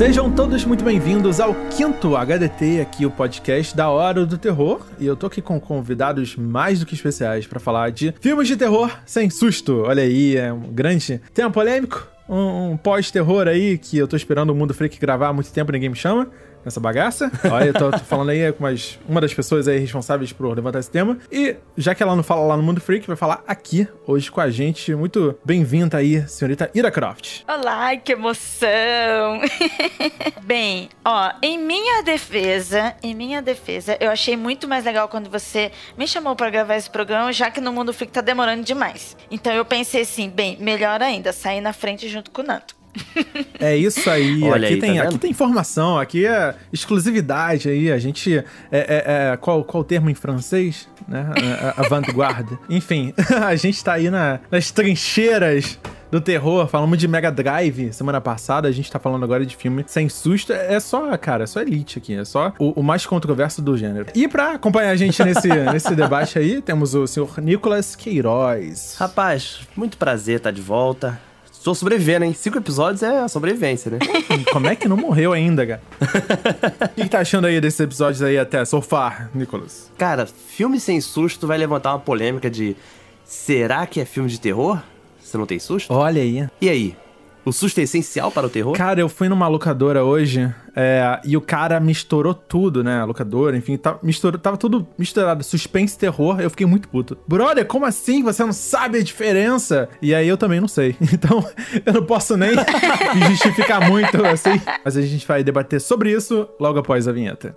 Sejam todos muito bem-vindos ao quinto HDT, aqui o podcast da Hora do Terror. E eu tô aqui com convidados mais do que especiais para falar de filmes de terror sem susto. Olha aí, é um grande tema polêmico, um, pós-terror aí que eu tô esperando o Mundo Freak gravar há muito tempo ninguém me chama nessa bagaça. Olha, eu tô, tô falando aí com mais, uma das pessoas aí responsáveis por levantar esse tema. E já que ela não fala lá no Mundo Freak, vai falar aqui hoje com a gente. Muito bem-vinda aí, senhorita Ira Croft. Olá, que emoção! Bem, ó, em minha defesa, em minha defesa, eu achei muito mais legal quando você me chamou para gravar esse programa, já que no Mundo Freak tá demorando demais. Então eu pensei assim, bem, melhor ainda, sair na frente junto com o Nanto. É isso aí. Olha aqui, aí, tá tem, vendo? aqui tem informação, aqui é exclusividade aí. A gente. É, é- é- qual, qual o termo em francês? Né? A- a- Avant-garde. Enfim, a gente tá aí na- nas trincheiras do terror. Falamos de Mega Drive semana passada. A gente tá falando agora de filme sem susto. É só, cara, é só elite aqui. É só o, o mais controverso do gênero. E pra acompanhar a gente nesse, nesse debate aí, temos o senhor Nicolas Queiroz. Rapaz, muito prazer estar de volta. Estou sobrevivendo, hein? Cinco episódios é a sobrevivência, né? Como é que não morreu ainda, cara? O que, que tá achando aí desses episódios aí até so far, Nicolas? Cara, filme sem susto vai levantar uma polêmica de será que é filme de terror? Você não tem susto? Olha aí. E aí? O susto é essencial para o terror? Cara, eu fui numa locadora hoje é, e o cara misturou tudo, né? A locadora, enfim, tá, misturou, tava tudo misturado. Suspense e terror. Eu fiquei muito puto. Brother, como assim? Você não sabe a diferença? E aí eu também não sei. Então, eu não posso nem justificar muito assim. Mas a gente vai debater sobre isso logo após a vinheta.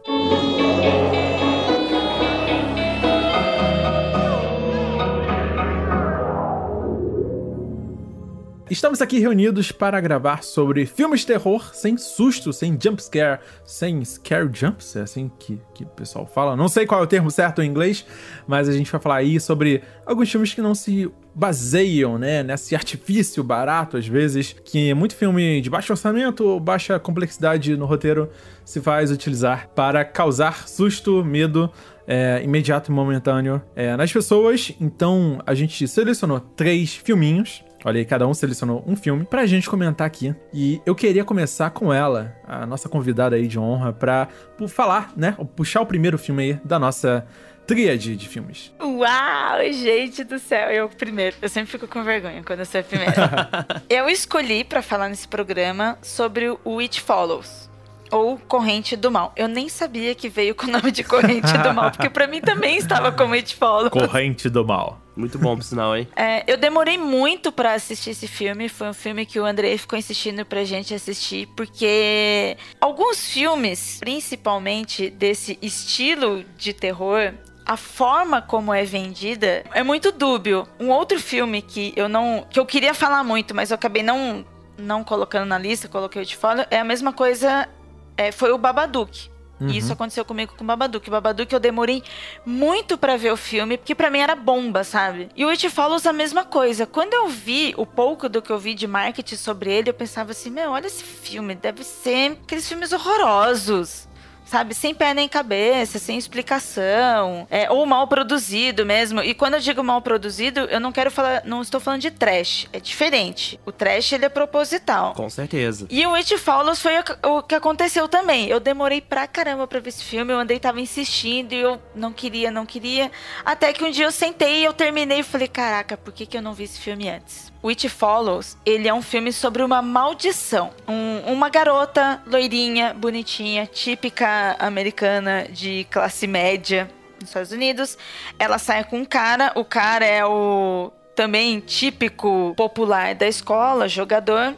Estamos aqui reunidos para gravar sobre filmes de terror sem susto, sem jumpscare, sem scare jumps, é assim que, que o pessoal fala. Não sei qual é o termo certo em inglês, mas a gente vai falar aí sobre alguns filmes que não se baseiam, né, nesse artifício barato, às vezes, que muito filme de baixo orçamento ou baixa complexidade no roteiro se faz utilizar para causar susto, medo é, imediato e momentâneo é, nas pessoas. Então a gente selecionou três filminhos. Olha aí, cada um selecionou um filme pra gente comentar aqui. E eu queria começar com ela, a nossa convidada aí de honra, pra falar, né? Puxar o primeiro filme aí da nossa tríade de filmes. Uau, gente do céu, eu primeiro. Eu sempre fico com vergonha quando eu sou a primeira. eu escolhi pra falar nesse programa sobre o It Follows. Ou Corrente do Mal. Eu nem sabia que veio com o nome de Corrente do Mal, porque pra mim também estava como It Follows. Corrente do Mal. Muito bom, por sinal, hein? É, eu demorei muito pra assistir esse filme. Foi um filme que o Andrei ficou insistindo pra gente assistir, porque alguns filmes, principalmente desse estilo de terror, a forma como é vendida é muito dúbio. Um outro filme que eu não, que eu queria falar muito, mas eu acabei não não colocando na lista, coloquei de fora, é a mesma coisa. É, foi o Babadook. Uhum. E Isso aconteceu comigo com o Babadook. O Babadook eu demorei muito pra ver o filme, porque pra mim era bomba, sabe? E o It Follows a mesma coisa. Quando eu vi o pouco do que eu vi de marketing sobre ele, eu pensava assim, meu, olha esse filme, deve ser aqueles filmes horrorosos. Sabe, sem pé nem cabeça, sem explicação, é, ou mal produzido mesmo. E quando eu digo mal produzido, eu não quero falar, não estou falando de trash, é diferente. O trash ele é proposital. Com certeza. E o It Follows foi o que aconteceu também. Eu demorei pra caramba pra ver esse filme. O Andrei tava insistindo e eu não queria, não queria. Até que um dia eu sentei e eu terminei e falei: Caraca, por que, que eu não vi esse filme antes? O It Follows, ele é um filme sobre uma maldição. Um- uma garota loirinha, bonitinha, típica americana de classe média nos Estados Unidos. Ela sai com um cara, o cara é o também típico popular da escola, jogador.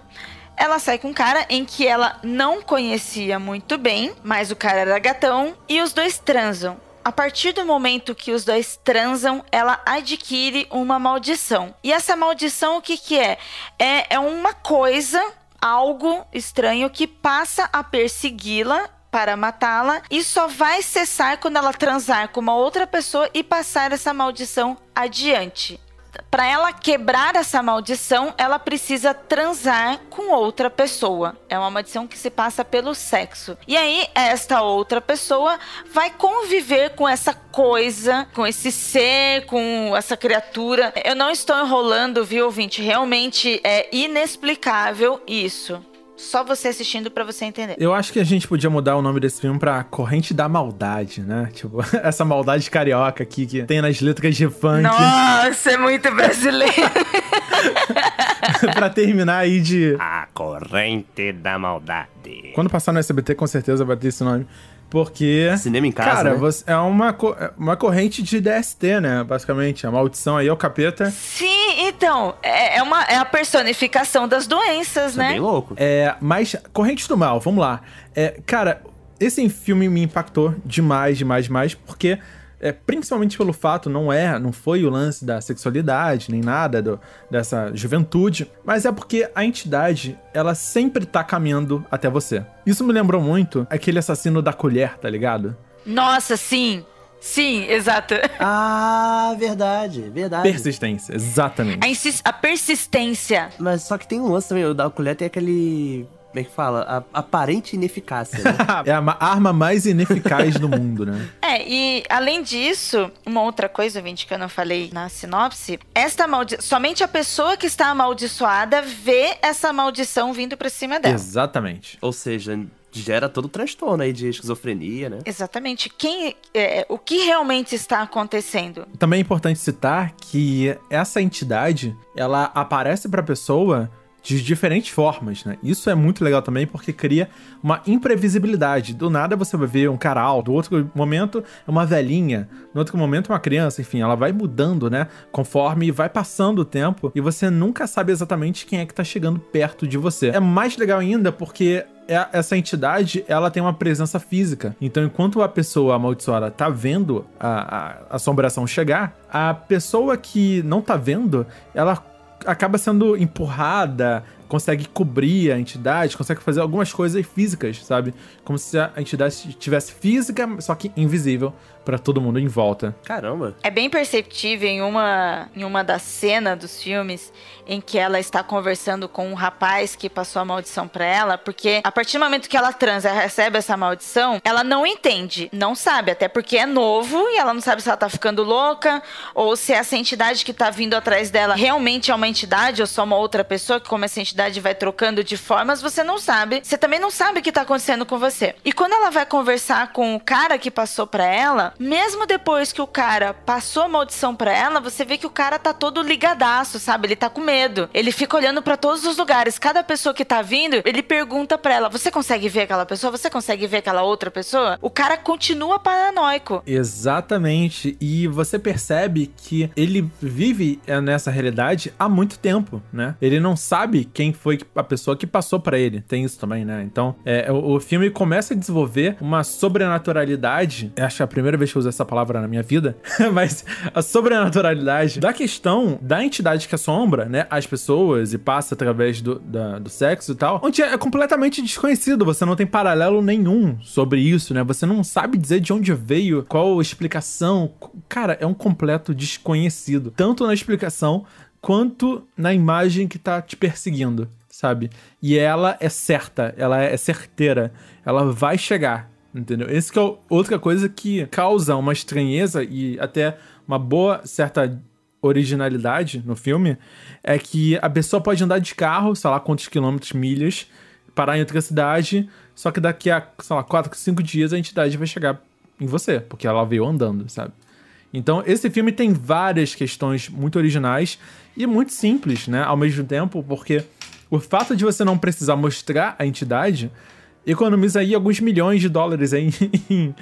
Ela sai com um cara em que ela não conhecia muito bem, mas o cara era gatão, e os dois transam. A partir do momento que os dois transam, ela adquire uma maldição. E essa maldição, o que, que é? é? É uma coisa, algo estranho que passa a persegui-la para matá-la e só vai cessar quando ela transar com uma outra pessoa e passar essa maldição adiante. Para ela quebrar essa maldição, ela precisa transar com outra pessoa. É uma maldição que se passa pelo sexo. E aí, esta outra pessoa vai conviver com essa coisa, com esse ser, com essa criatura. Eu não estou enrolando, viu, ouvinte? Realmente é inexplicável isso. Só você assistindo pra você entender. Eu acho que a gente podia mudar o nome desse filme pra Corrente da Maldade, né? Tipo, essa maldade carioca aqui que tem nas letras de funk. Nossa, é muito brasileiro. pra terminar aí de. A corrente da maldade. Quando passar no SBT, com certeza vai ter esse nome. Porque. Cinema em casa, Cara, né? você- é uma, co- é uma corrente de DST, né? Basicamente. A maldição aí é o capeta. Sim, então, é, é uma, é a personificação das doenças, Isso é né? bem louco. É, mas Corrente do Mal, vamos lá. É, cara, esse filme me impactou demais, demais, demais, porque é, principalmente pelo fato, não é, não foi o lance da sexualidade, nem nada do- dessa juventude, mas é porque a entidade, ela sempre tá caminhando até você. Isso me lembrou muito aquele assassino da colher, tá ligado? Nossa, sim. Sim, exato. Ah, verdade, verdade. Persistência, exatamente. A, a persistência. Mas só que tem um lance também, o da colher tem aquele. Como é que fala? A- aparente ineficácia, né? é a ma- arma mais ineficaz do mundo, né? É, e além disso, uma outra coisa, Vinte, que eu não falei na sinopse, esta maldi somente a pessoa que está amaldiçoada vê essa maldição vindo pra cima dela. Exatamente. Ou seja, gera todo o transtorno aí de esquizofrenia, né? Exatamente. Quem, é, o que realmente está acontecendo? Também é importante citar que essa entidade, ela aparece pra pessoa de diferentes formas, né? Isso é muito legal também porque cria uma imprevisibilidade. Do nada você vai ver um cara alto, do outro momento é uma velhinha, no outro momento é uma criança, enfim, ela vai mudando, né? Conforme vai passando o tempo e você nunca sabe exatamente quem é que tá chegando perto de você. É mais legal ainda porque é- essa entidade, ela tem uma presença física. Então, enquanto a pessoa amaldiçoada tá vendo a, a assombração chegar, a pessoa que não tá vendo, ela acaba sendo empurrada, consegue cobrir a entidade, consegue fazer algumas coisas físicas, sabe? Como se a entidade tivesse física, só que invisível pra todo mundo em volta. Caramba. É bem perceptível em uma, em uma das cenas dos filmes em que ela está conversando com um rapaz que passou a maldição pra ela, porque a partir do momento que ela transa e recebe essa maldição, ela não entende, não sabe, até porque é novo e ela não sabe se ela tá ficando louca ou se essa entidade que tá vindo atrás dela realmente é uma entidade ou só uma outra pessoa, que como essa entidade vai trocando de formas, você não sabe. Você também não sabe o que tá acontecendo com você. E quando ela vai conversar com o cara que passou pra ela, mesmo depois que o cara passou a maldição pra ela, você vê que o cara tá todo ligadaço, sabe? Ele tá com medo. Ele fica olhando pra todos os lugares. Cada pessoa que tá vindo, ele pergunta pra ela: "Você consegue ver aquela pessoa? Você consegue ver aquela outra pessoa?" O cara continua paranoico. Exatamente. E você percebe que ele vive é, nessa realidade há muito tempo, né? Ele não sabe quem foi a pessoa que passou pra ele. Tem isso também, né? Então, é, o, o filme começa a desenvolver uma sobrenaturalidade. Acho que é a primeira vez que eu uso essa palavra na minha vida. Mas a sobrenaturalidade da questão da entidade que assombra, né? As pessoas e passa através do, da- do sexo e tal. Onde é completamente desconhecido. Você não tem paralelo nenhum sobre isso, né? Você não sabe dizer de onde veio, qual explicação. Cara, é um completo desconhecido. Tanto na explicação quanto na imagem que tá te perseguindo, sabe? E ela é certa, ela é certeira, ela vai chegar, entendeu? Esse que é outra coisa que causa uma estranheza e até uma boa certa originalidade no filme é que a pessoa pode andar de carro, sei lá quantos quilômetros, milhas, parar em outra cidade, só que daqui a, sei lá, 4, 5 dias a entidade vai chegar em você, porque ela veio andando, sabe? Então, esse filme tem várias questões muito originais e muito simples, né? Ao mesmo tempo, porque o fato de você não precisar mostrar a entidade economiza aí alguns milhões de dólares aí em,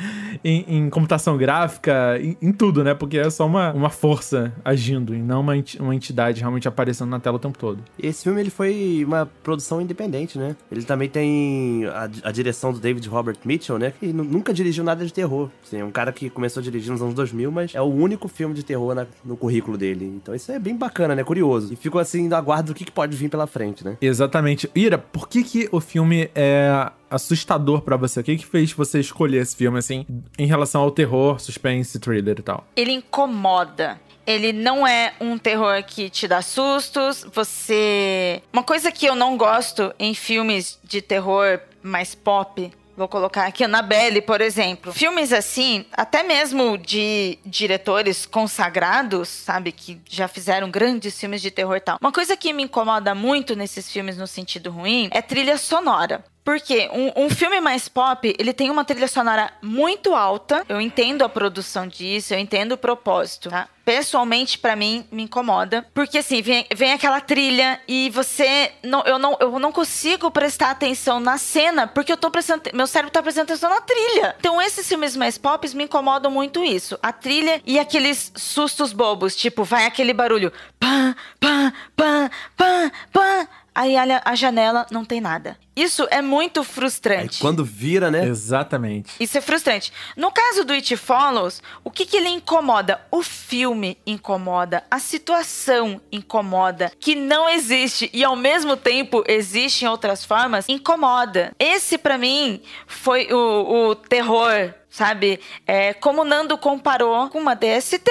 em- em computação gráfica, em, em tudo, né? Porque é só uma, uma força agindo e não uma, uma entidade realmente aparecendo na tela o tempo todo. Esse filme ele foi uma produção independente, né? Ele também tem a, a direção do David Robert Mitchell, né? Que nu- nunca dirigiu nada de terror. Assim, é um cara que começou a dirigir nos anos 2000, mas é o único filme de terror na- no currículo dele. Então isso é bem bacana, né? Curioso. E fico assim, aguardo do que, que pode vir pela frente, né? Exatamente. Ira, por que, que o filme é assustador pra você? O que, que fez você escolher esse filme, assim, em relação ao terror, suspense, thriller e tal? Ele incomoda. Ele não é um terror que te dá sustos. Você. Uma coisa que eu não gosto em filmes de terror mais pop Vou colocar aqui Annabelle, por exemplo. Filmes assim, até mesmo de diretores consagrados, sabe, que já fizeram grandes filmes de terror e tal. Uma coisa que me incomoda muito nesses filmes no sentido ruim é trilha sonora. Porque um, um, filme mais pop, ele tem uma trilha sonora muito alta. Eu entendo a produção disso, eu entendo o propósito, tá? Pessoalmente, para mim, me incomoda. Porque assim, vem, vem aquela trilha e você. Não, eu, não, eu não consigo prestar atenção na cena, porque eu tô prestando. Meu cérebro tá prestando atenção na trilha. Então, esses filmes mais pop me incomodam muito isso. A trilha e aqueles sustos bobos. Tipo, vai aquele barulho. Pã, pã, pã, pã, pã aí olha a janela, não tem nada. Isso é muito frustrante. Aí quando vira, né? Exatamente. Isso é frustrante. No caso do It Follows, o que, que ele incomoda? O filme incomoda, a situação incomoda, que não existe e ao mesmo tempo existe em outras formas, incomoda. Esse, para mim, foi o, o terror, sabe? É, como Nando comparou com uma DST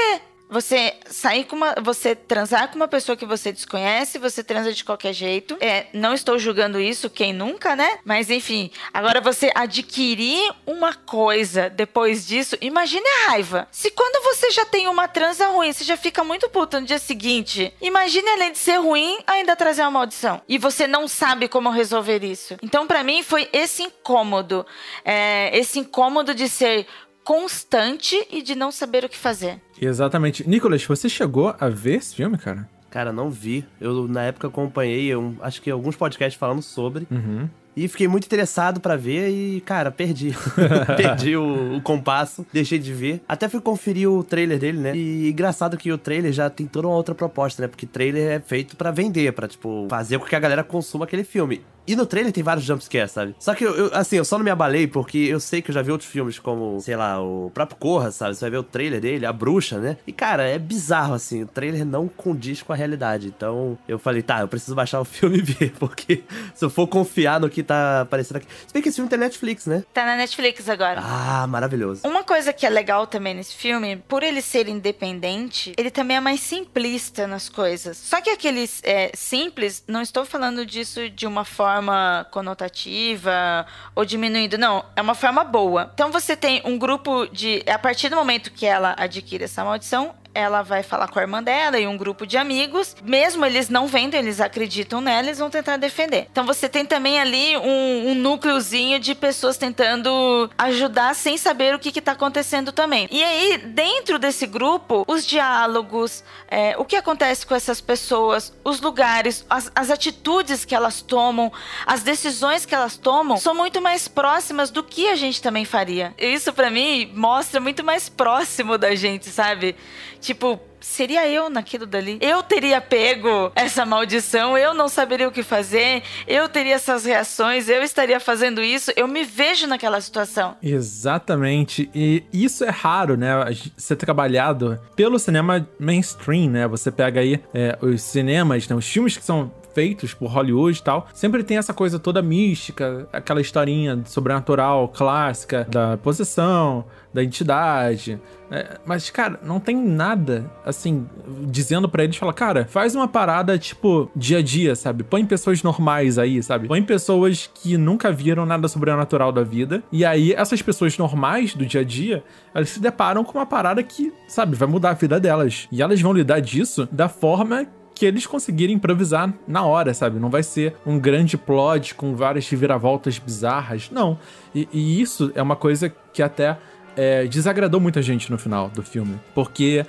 você sair com uma. Você transar com uma pessoa que você desconhece, você transa de qualquer jeito. É, não estou julgando isso, quem nunca, né? Mas enfim, agora você adquirir uma coisa depois disso, imagine a raiva. Se quando você já tem uma transa ruim, você já fica muito puto no dia seguinte, imagine além de ser ruim, ainda trazer uma maldição. E você não sabe como resolver isso. Então, para mim, foi esse incômodo. É, esse incômodo de ser constante e de não saber o que fazer. Exatamente. Nicolas, você chegou a ver esse filme, cara? Cara, não vi. Eu, na época, acompanhei, eu, acho que alguns podcasts falando sobre. Uhum. E fiquei muito interessado para ver e, cara, perdi. perdi o, o, compasso, deixei de ver. Até fui conferir o trailer dele, né? E engraçado que o trailer já tem toda uma outra proposta, né? Porque trailer é feito para vender, para tipo, fazer com que a galera consuma aquele filme. E no trailer tem vários jumpscares, sabe? Só que eu, eu, assim, eu só não me abalei porque eu sei que eu já vi outros filmes como, sei lá, o próprio Corra, sabe? Você vai ver o trailer dele, a bruxa, né? E, cara, é bizarro, assim. O trailer não condiz com a realidade. Então, eu falei, tá, eu preciso baixar o filme e ver, porque se eu for confiar no que tá aparecendo aqui. Se bem que esse filme tem Netflix, né? Tá na Netflix agora. Ah, maravilhoso. Uma coisa que é legal também nesse filme, por ele ser independente, ele também é mais simplista nas coisas. Só que aqueles é, simples, não estou falando disso de uma forma forma conotativa ou diminuindo. Não, é uma forma boa. Então você tem um grupo de. A partir do momento que ela adquire essa maldição, ela vai falar com a irmã dela e um grupo de amigos. Mesmo eles não vendo, eles acreditam nela, eles vão tentar defender. Então você tem também ali um, um núcleozinho de pessoas tentando ajudar sem saber o que está acontecendo também. E aí, dentro desse grupo, os diálogos, é, o que acontece com essas pessoas, os lugares, as, as atitudes que elas tomam, as decisões que elas tomam, são muito mais próximas do que a gente também faria. Isso para mim mostra muito mais próximo da gente, sabe? Tipo, seria eu naquilo dali. Eu teria pego essa maldição, eu não saberia o que fazer, eu teria essas reações, eu estaria fazendo isso, eu me vejo naquela situação. Exatamente. E isso é raro, né? Ser trabalhado pelo cinema mainstream, né? Você pega aí é, os cinemas, né? os filmes que são feitos por Hollywood e tal, sempre tem essa coisa toda mística, aquela historinha sobrenatural clássica da possessão, da entidade. É, mas, cara, não tem nada, assim, dizendo para eles, fala, cara, faz uma parada, tipo, dia a dia, sabe? Põe pessoas normais aí, sabe? Põe pessoas que nunca viram nada sobrenatural da vida. E aí, essas pessoas normais do dia a dia, elas se deparam com uma parada que, sabe, vai mudar a vida delas. E elas vão lidar disso da forma que eles conseguirem improvisar na hora, sabe? Não vai ser um grande plot com várias reviravoltas bizarras, não. E, e isso é uma coisa que até é, desagradou muita gente no final do filme. Porque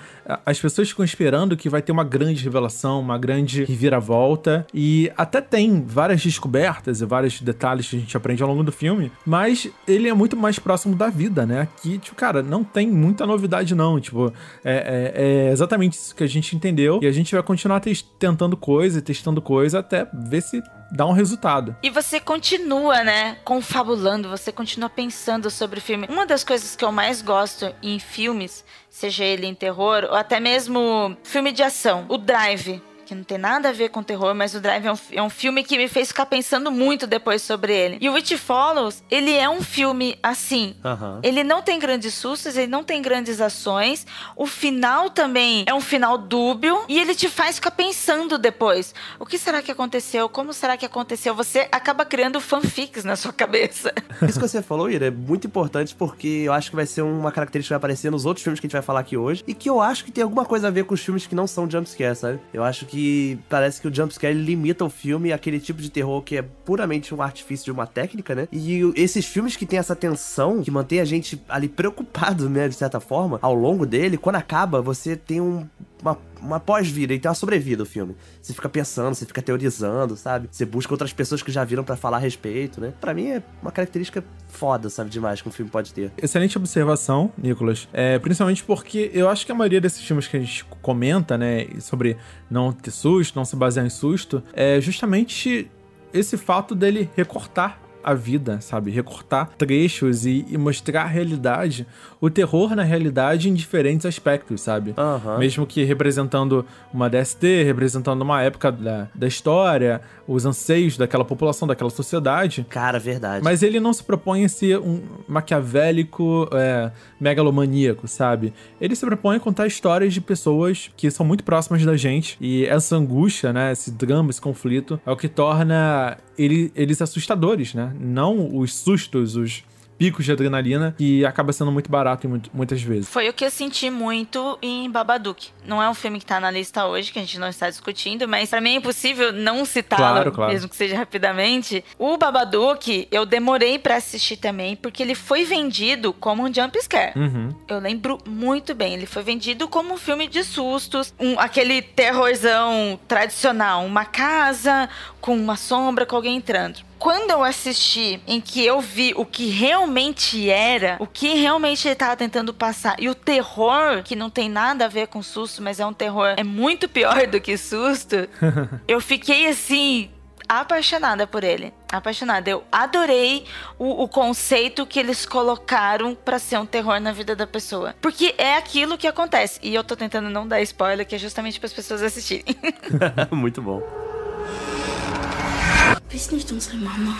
as pessoas ficam esperando que vai ter uma grande revelação, uma grande reviravolta. E até tem várias descobertas e vários detalhes que a gente aprende ao longo do filme. Mas ele é muito mais próximo da vida, né? Que, tipo, cara, não tem muita novidade, não. Tipo, é, é, é exatamente isso que a gente entendeu. E a gente vai continuar tentando coisa, testando coisa, até ver se dá um resultado. E você continua, né, confabulando, você continua pensando sobre o filme. Uma das coisas que eu mais gosto em filmes, seja ele em terror ou até mesmo filme de ação, o drive, que não tem nada a ver com terror, mas o Drive é um, é um filme que me fez ficar pensando muito depois sobre ele. E o It Follows, ele é um filme assim. Ele não tem grandes sustos, ele não tem grandes ações. O final também é um final dúbio e ele te faz ficar pensando depois. O que será que aconteceu? Como será que aconteceu? Você acaba criando fanfics na sua cabeça. Isso que você falou, Ira, é muito importante porque eu acho que vai ser uma característica que vai aparecer nos outros filmes que a gente vai falar aqui hoje e que eu acho que tem alguma coisa a ver com os filmes que não são jumpscare, sabe? Eu acho que parece que o jumpscare limita o filme àquele tipo de terror que é puramente um artifício de uma técnica, né? E esses filmes que tem essa tensão, que mantém a gente ali preocupado, né, de certa forma, ao longo dele, quando acaba, você tem um uma, uma pós-vida, e tem uma sobrevida o filme. Você fica pensando, você fica teorizando, sabe? Você busca outras pessoas que já viram pra falar a respeito, né? Pra mim é uma característica foda, sabe, demais que um filme pode ter. Excelente observação, Nicolas. É, principalmente porque eu acho que a maioria desses filmes que a gente comenta, né, sobre não ter susto, não se basear em susto, é justamente esse fato dele recortar a vida, sabe? Recortar trechos e, e mostrar a realidade, o terror na realidade em diferentes aspectos, sabe? Aham. Mesmo que representando uma DST, representando uma época da, da história, os anseios daquela população, daquela sociedade. Cara, verdade. Mas ele não se propõe a ser um maquiavélico, é, megalomaníaco, sabe? Ele se propõe a contar histórias de pessoas que são muito próximas da gente. E essa angústia, né? Esse drama, esse conflito, é o que torna ele- eles assustadores, né? Não os sustos, os picos de adrenalina, que acaba sendo muito barato muitas vezes. Foi o que eu senti muito em Babadook. Não é um filme que tá na lista hoje, que a gente não está discutindo, mas pra mim é impossível não citá-lo, Claro, claro. mesmo que seja rapidamente. O Babadook, eu demorei pra assistir também, porque ele foi vendido como um jump scare. Uhum. Eu lembro muito bem. Ele foi vendido como um filme de sustos, um- aquele terrorzão tradicional, uma casa com uma sombra com alguém entrando. Quando eu assisti, em que eu vi o que realmente era, o que realmente ele tava tentando passar, e o terror, que não tem nada a ver com susto, mas é um terror, é muito pior do que susto, eu fiquei assim, apaixonada por ele. Apaixonada. Eu adorei o, o conceito que eles colocaram pra ser um terror na vida da pessoa. Porque é aquilo que acontece. E eu tô tentando não dar spoiler, que é justamente para as pessoas assistirem. Muito bom. Bist nicht unsere Mama.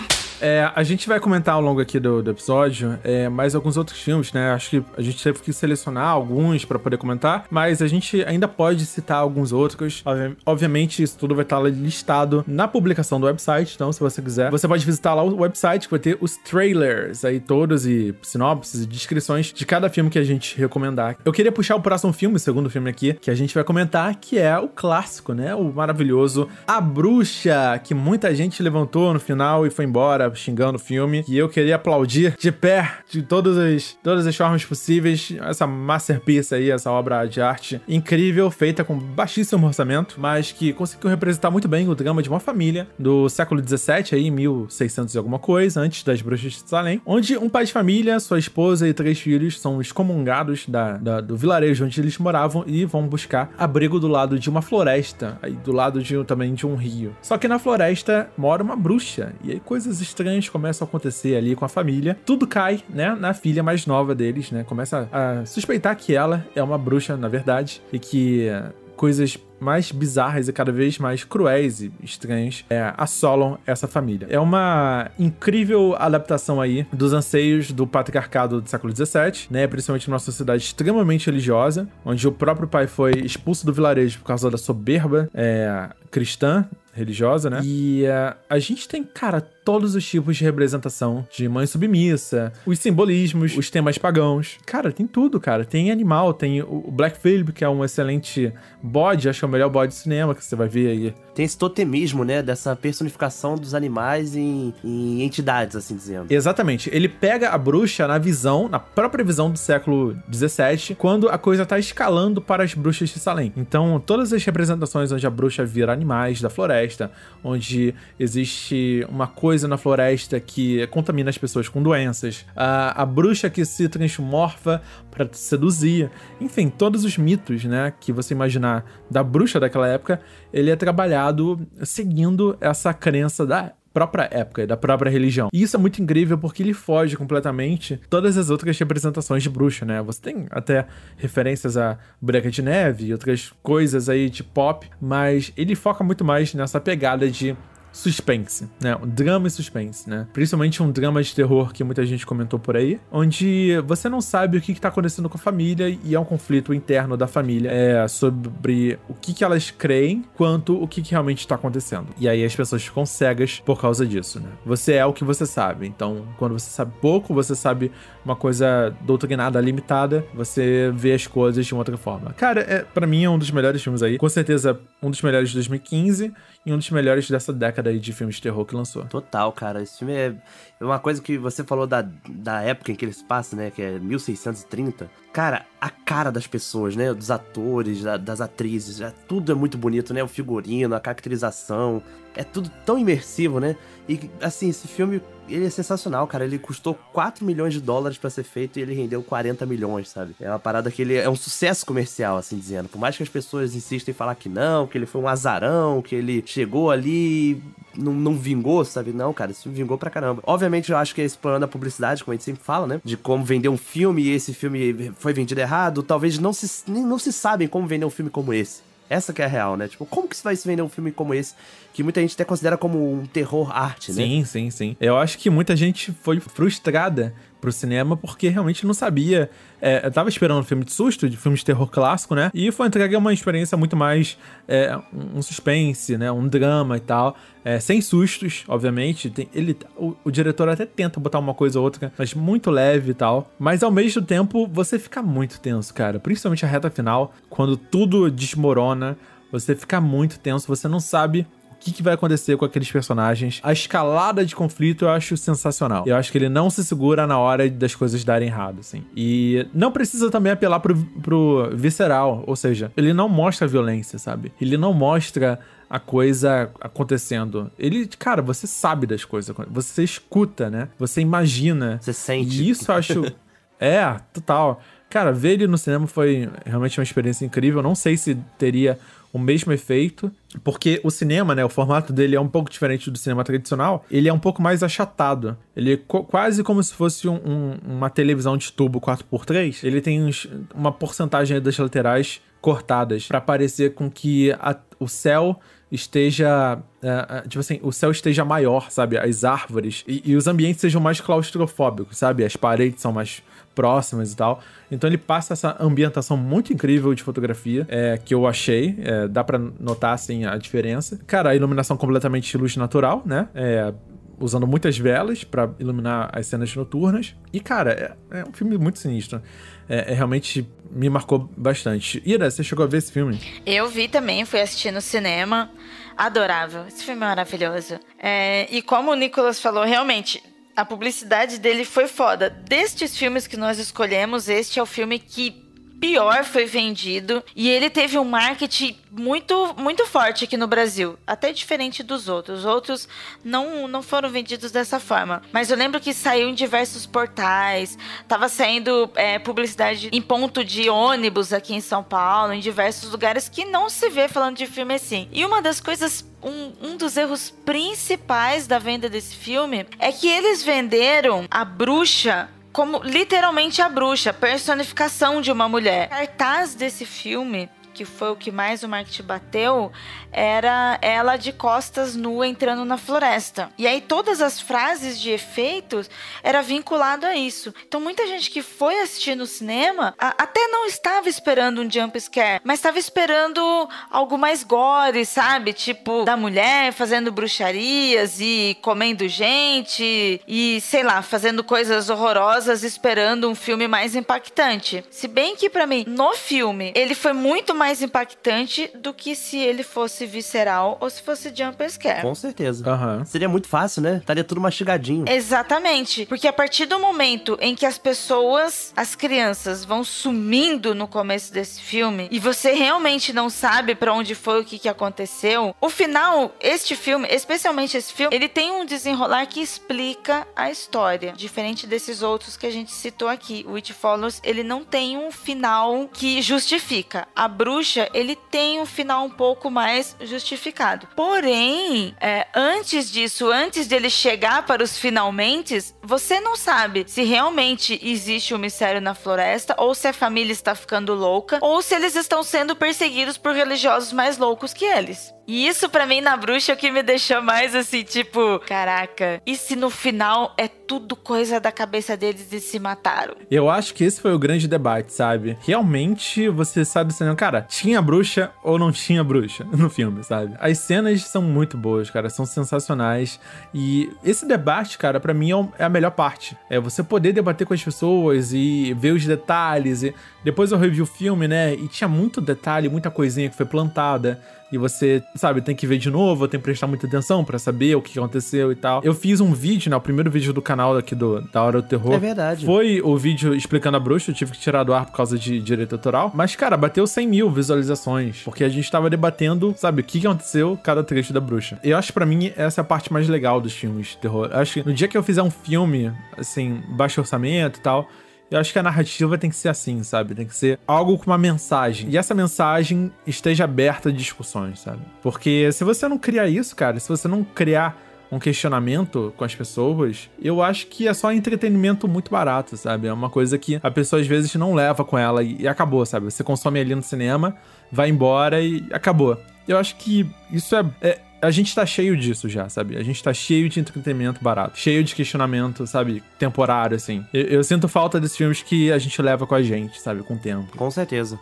É, a gente vai comentar ao longo aqui do, do episódio é, mais alguns outros filmes, né? Acho que a gente teve que selecionar alguns pra poder comentar, mas a gente ainda pode citar alguns outros. Obvi- Obviamente, isso tudo vai estar listado na publicação do website, então se você quiser, você pode visitar lá o website que vai ter os trailers aí todos e sinopses e descrições de cada filme que a gente recomendar. Eu queria puxar o próximo filme, o segundo filme aqui, que a gente vai comentar, que é o clássico, né? O maravilhoso A Bruxa, que muita gente levantou no final e foi embora xingando o filme. E eu queria aplaudir de pé, de todas as, todas as formas possíveis, essa masterpiece aí, essa obra de arte incrível, feita com baixíssimo orçamento, mas que conseguiu representar muito bem o drama de uma família do século XVII, aí, 1600 e alguma coisa, antes das bruxas de Salem, onde um pai de família, sua esposa e três filhos são excomungados da, da- do vilarejo onde eles moravam e vão buscar abrigo do lado de uma floresta, aí do lado de, também de um rio. Só que na floresta mora uma bruxa, e aí coisas estranhas começam a acontecer ali com a família. Tudo cai, né, na filha mais nova deles, né? Começa a suspeitar que ela é uma bruxa, na verdade, e que coisas mais bizarras e cada vez mais cruéis e estranhas é, assolam essa família. É uma incrível adaptação aí dos anseios do patriarcado do século XVII, né? Principalmente numa sociedade extremamente religiosa, onde o próprio pai foi expulso do vilarejo por causa da soberba é, cristã religiosa, né? E eh, a gente tem, cara, todos os tipos de representação de mãe submissa, os simbolismos, os temas pagãos. Cara, tem tudo, cara. Tem animal, tem o Black Phillip, que é um excelente bode, acho que é o melhor bode de cinema que você vai ver aí. Tem esse totemismo, né? Dessa personificação dos animais em, em entidades, assim dizendo. Exatamente. Ele pega a bruxa na visão, na própria visão do século XVII, quando a coisa tá escalando para as bruxas de Salem. Então, todas as representações onde a bruxa vira animais da floresta, onde existe uma coisa na floresta que contamina as pessoas com doenças, a, a bruxa que se transmorfa para seduzir, enfim, todos os mitos, né, que você imaginar da bruxa daquela época, ele é trabalhado seguindo essa crença da própria época, da própria religião. E isso é muito incrível porque ele foge completamente todas as outras representações de bruxa, né? Você tem até referências a Branca de Neve e outras coisas aí de pop, mas ele foca muito mais nessa pegada de suspense, né? Um drama e suspense, né? Principalmente um drama de terror que muita gente comentou por aí, onde você não sabe o que, está acontecendo com a família e é um conflito interno da família é, sobre o que, que elas creem quanto o que, que realmente está acontecendo. E aí as pessoas ficam cegas por causa disso, né? Você é o que você sabe. Então, quando você sabe pouco, você sabe uma coisa doutrinada, limitada, você vê as coisas de uma outra forma. Cara, é, para mim é um dos melhores filmes aí. Com certeza, um dos melhores de 2015 e um dos melhores dessa década aí de filmes de terror que lançou. Total, cara. Esse filme é uma coisa que você falou da, da época em que ele se passa, né? Que é 1630. Cara, a cara das pessoas, né? Dos atores, da, das atrizes, é, tudo é muito bonito, né? O figurino, a caracterização. É tudo tão imersivo, né? E, assim, esse filme ele é sensacional, cara. Ele custou 4 milhões de dólares para ser feito e ele rendeu 40 milhões, sabe? É uma parada que ele é um sucesso comercial, assim dizendo. Por mais que as pessoas insistem em falar que não, que ele foi um azarão, que ele chegou ali e não, não vingou, sabe? Não, cara, esse filme vingou pra caramba. Obviamente, eu acho que é plano da publicidade, como a gente sempre fala, né? De como vender um filme e esse filme foi vendido errado. Talvez não se, não se sabem como vender um filme como esse. Essa que é a real, né? Tipo, como que se vai se vender um filme como esse, que muita gente até considera como um terror arte, né? Sim, sim, sim. Eu acho que muita gente foi frustrada pro cinema porque realmente não sabia. É, eu tava esperando um filme de susto, de filme de terror clássico, né? E foi entregue uma experiência muito mais é, um suspense, né? Um drama e tal. É, sem sustos, obviamente. Tem, ele, o, o, diretor até tenta botar uma coisa ou outra, mas muito leve e tal. Mas ao mesmo tempo, você fica muito tenso, cara. Principalmente a reta final, quando tudo desmorona. Você fica muito tenso, você não sabe que, que vai acontecer com aqueles personagens. A escalada de conflito eu acho sensacional. Eu acho que ele não se segura na hora das coisas darem errado, assim. E não precisa também apelar pro, pro visceral, ou seja, ele não mostra violência, sabe? Ele não mostra a coisa acontecendo. Ele, cara, você sabe das coisas, você escuta, né? Você imagina. Você sente. E isso eu acho. é, total. Cara, ver ele no cinema foi realmente uma experiência incrível. Não sei se teria o mesmo efeito, porque o cinema, né, o formato dele é um pouco diferente do cinema tradicional, ele é um pouco mais achatado. Ele é quase como se fosse um, um, uma televisão de tubo 4x3. Ele tem uns, uma porcentagem das laterais cortadas para parecer com que a, o céu esteja. Uh, tipo assim, o céu esteja maior, sabe? As árvores. E, e, os ambientes sejam mais claustrofóbicos, sabe? As paredes são mais próximas e tal. Então ele passa essa ambientação muito incrível de fotografia é, que eu achei. É, dá para notar assim a diferença. Cara, a iluminação completamente luz natural, né? É, usando muitas velas para iluminar as cenas noturnas. E, cara, é, é um filme muito sinistro. É, é, realmente me marcou bastante. Ira, você chegou a ver esse filme? Eu vi também, fui assistir no cinema. Adorável. Esse filme é maravilhoso. É, e como o Nicolas falou, realmente, a publicidade dele foi foda. Destes filmes que nós escolhemos, este é o filme que pior foi vendido e ele teve um marketing muito muito forte aqui no Brasil, até diferente dos outros. Os outros não não foram vendidos dessa forma, mas eu lembro que saiu em diversos portais, tava saindo é, publicidade em ponto de ônibus aqui em São Paulo, em diversos lugares que não se vê falando de filme assim. E uma das coisas um, um, dos erros principais da venda desse filme é que eles venderam a bruxa como literalmente a bruxa, personificação de uma mulher. O cartaz desse filme que foi o que mais o marketing bateu, era ela de costas nua entrando na floresta. E aí todas as frases de efeitos era vinculado a isso. Então muita gente que foi assistir no cinema a, até não estava esperando um jump scare, mas estava esperando algo mais gore, sabe? Tipo da mulher fazendo bruxarias e comendo gente e sei lá, fazendo coisas horrorosas esperando um filme mais impactante. Se bem que para mim no filme ele foi muito mais mais impactante do que se ele fosse visceral ou se fosse jump scare. Com certeza. Uhum. Seria muito fácil, né? Estaria tudo mastigadinho. Exatamente. Porque a partir do momento em que as pessoas, as crianças, vão sumindo no começo desse filme e você realmente não sabe para onde foi o que, que aconteceu, o final, este filme, especialmente esse filme, ele tem um desenrolar que explica a história. Diferente desses outros que a gente citou aqui. O It Follows, ele não tem um final que justifica. A bruxa Bruxa, ele tem um final um pouco mais justificado. Porém, é, antes disso, antes dele chegar para os finalmente, você não sabe se realmente existe um mistério na floresta, ou se a família está ficando louca, ou se eles estão sendo perseguidos por religiosos mais loucos que eles. E isso para mim na bruxa é o que me deixou mais assim, tipo, caraca, e se no final é tudo coisa da cabeça deles e se mataram? Eu acho que esse foi o grande debate, sabe? Realmente você sabe assim, cara, tinha bruxa ou não tinha bruxa no filme, sabe? As cenas são muito boas, cara, são sensacionais. E esse debate, cara, para mim é, é a melhor parte. É você poder debater com as pessoas e ver os detalhes. E depois eu revi o filme, né? E tinha muito detalhe, muita coisinha que foi plantada e você, sabe, tem que ver de novo, tem que prestar muita atenção para saber o que aconteceu e tal. Eu fiz um vídeo, né, o primeiro vídeo do canal aqui do da Hora do Terror. É verdade. Foi o vídeo explicando a bruxa, eu tive que tirar do ar por causa de direito autoral. Mas, cara, bateu 100 mil visualizações, porque a gente tava debatendo, sabe, o que aconteceu cada trecho da bruxa. Eu acho para mim essa é a parte mais legal dos filmes de terror. Eu acho que no dia que eu fizer um filme, assim, baixo orçamento e tal, eu acho que a narrativa tem que ser assim, sabe? Tem que ser algo com uma mensagem. E essa mensagem esteja aberta a discussões, sabe? Porque se você não criar isso, cara, se você não criar um questionamento com as pessoas, eu acho que é só entretenimento muito barato, sabe? É uma coisa que a pessoa às vezes não leva com ela e, acabou, sabe? Você consome ali no cinema, vai embora e acabou. Eu acho que isso é, é a gente tá cheio disso já, sabe? A gente tá cheio de entretenimento barato, cheio de questionamento, sabe? Temporário, assim. Eu, eu, sinto falta desses filmes que a gente leva com a gente, sabe? Com o tempo. Com certeza.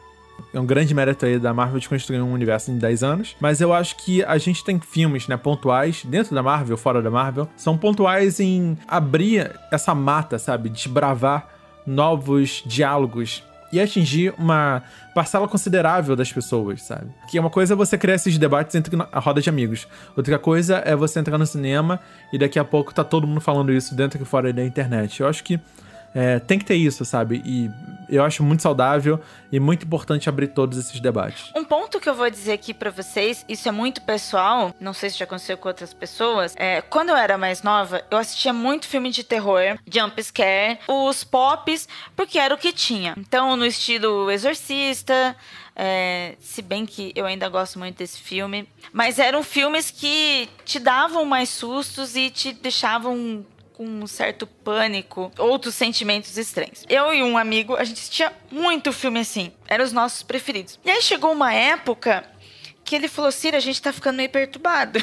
É um grande mérito aí da Marvel de construir um universo em 10 anos. Mas eu acho que a gente tem filmes, né, pontuais, dentro da Marvel, fora da Marvel, são pontuais em abrir essa mata, sabe? Desbravar novos diálogos e atingir uma parcela considerável das pessoas, sabe? Que uma coisa é você criar esses debates entre a roda de amigos. Outra coisa é você entrar no cinema e daqui a pouco tá todo mundo falando isso dentro e fora da internet. Eu acho que é, tem que ter isso, sabe? E eu acho muito saudável e muito importante abrir todos esses debates. Um ponto que eu vou dizer aqui para vocês, isso é muito pessoal, não sei se já aconteceu com outras pessoas. É, quando eu era mais nova, eu assistia muito filme de terror, jump scare, os pops, porque era o que tinha. Então, no estilo Exorcista, é, se bem que eu ainda gosto muito desse filme. Mas eram filmes que te davam mais sustos e te deixavam com um certo pânico, outros sentimentos estranhos. Eu e um amigo, a gente assistia muito filme assim. Eram os nossos preferidos. E aí chegou uma época que ele falou, Cira, a gente tá ficando meio perturbado.